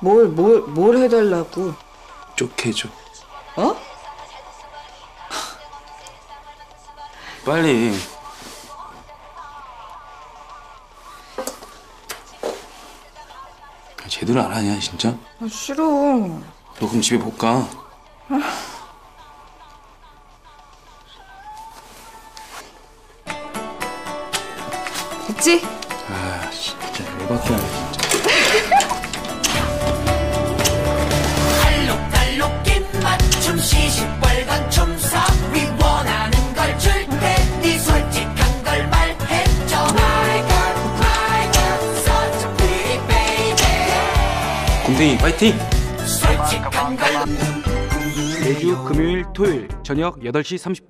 뭘, 뭘, 뭘 해달라고. 쪽해줘. 어? 빨리. 제대로 안 하냐 진짜? 아, 싫어. 너 그럼 집에 못 가. 됐지? 아 진짜 열받게 하네 곰탱이 파이팅! 매주 금요일 토요일 저녁 8시 30분